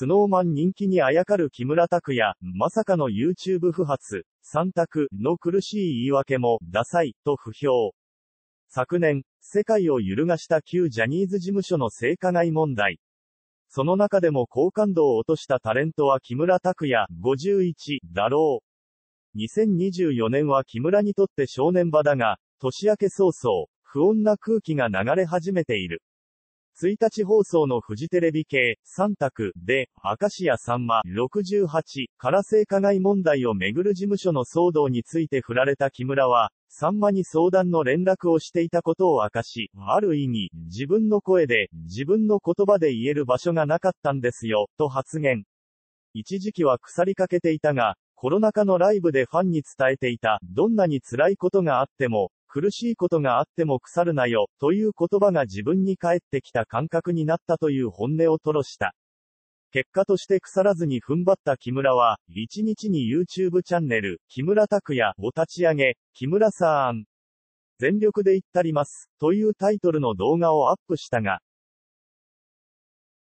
スノーマン人気にあやかる木村拓哉、まさかの YouTube 不発、三択の苦しい言い訳も、ダサい、と不評。昨年、世界を揺るがした旧ジャニーズ事務所の性加害問題。その中でも好感度を落としたタレントは木村拓哉、51、だろう。2024年は木村にとって正念場だが、年明け早々、不穏な空気が流れ始めている。1日放送のフジテレビ系3択で、明石家さんま68から性加害問題をめぐる事務所の騒動について振られた木村は、さんまに相談の連絡をしていたことを明かし、ある意味、自分の声で、自分の言葉で言える場所がなかったんですよ、と発言。一時期は腐りかけていたが、コロナ禍のライブでファンに伝えていた、どんなに辛いことがあっても、苦しいことがあっても腐るなよ、という言葉が自分に返ってきた感覚になったという本音を吐露した。結果として腐らずに踏ん張った木村は、一日に YouTube チャンネル、木村拓也を立ち上げ、木村さーん。全力で行ったります、というタイトルの動画をアップしたが、